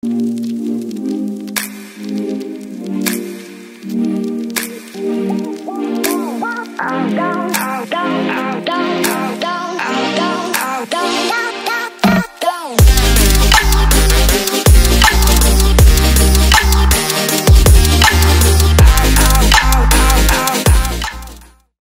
I'm gone. I'm gone.